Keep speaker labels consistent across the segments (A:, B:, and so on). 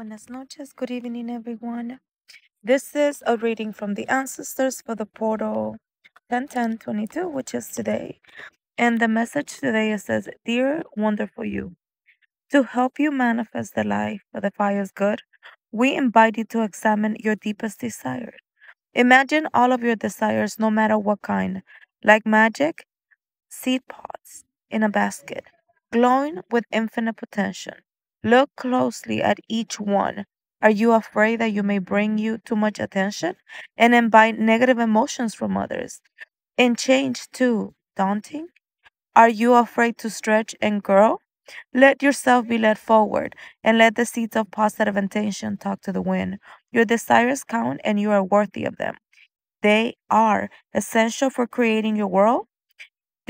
A: Buenas noches, good evening, everyone. This is a reading from the ancestors for the portal 101022, which is today. And the message today says, Dear wonderful you, to help you manifest the life the fire's good, we invite you to examine your deepest desires. Imagine all of your desires, no matter what kind, like magic, seed pods in a basket, glowing with infinite potential. Look closely at each one. Are you afraid that you may bring you too much attention and invite negative emotions from others? And change too daunting? Are you afraid to stretch and grow? Let yourself be led forward and let the seeds of positive intention talk to the wind. Your desires count and you are worthy of them. They are essential for creating your world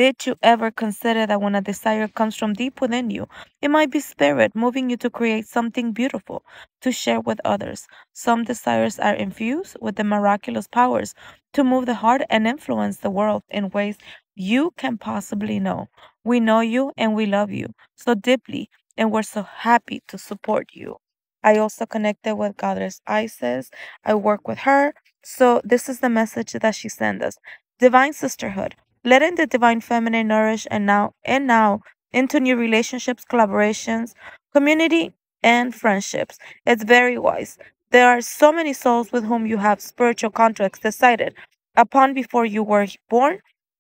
A: did you ever consider that when a desire comes from deep within you, it might be spirit moving you to create something beautiful to share with others? Some desires are infused with the miraculous powers to move the heart and influence the world in ways you can possibly know. We know you and we love you so deeply, and we're so happy to support you. I also connected with Goddess Isis. I work with her. So, this is the message that she sent us Divine Sisterhood letting the divine feminine nourish and now and now into new relationships, collaborations, community, and friendships. It's very wise. There are so many souls with whom you have spiritual contracts decided upon before you were born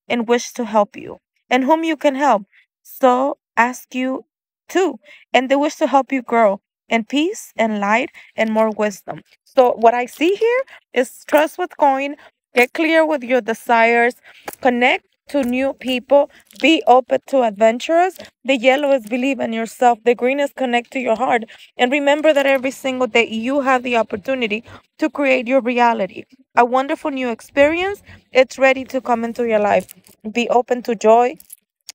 A: and wish to help you, and whom you can help. So ask you too, and they wish to help you grow in peace and light and more wisdom. So what I see here is trust with going, get clear with your desires, connect to new people. Be open to adventurers. The yellow is believe in yourself. The green is connect to your heart. And remember that every single day you have the opportunity to create your reality. A wonderful new experience. It's ready to come into your life. Be open to joy.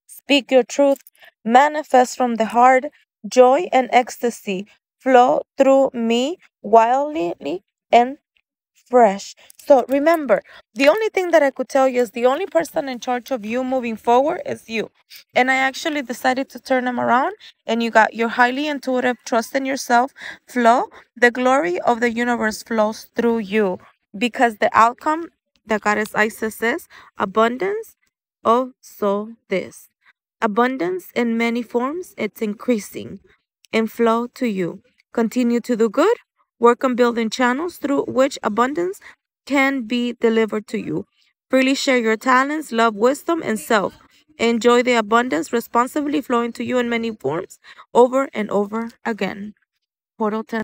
A: Speak your truth. Manifest from the heart. Joy and ecstasy flow through me wildly and fresh. So remember, the only thing that I could tell you is the only person in charge of you moving forward is you. And I actually decided to turn them around, and you got your highly intuitive, trust in yourself flow. The glory of the universe flows through you because the outcome that Goddess Isis says abundance of so this. Abundance in many forms, it's increasing and flow to you. Continue to do good Work on building channels through which abundance can be delivered to you. Freely share your talents, love, wisdom, and self. Enjoy the abundance responsibly flowing to you in many forms over and over again. Portal 10.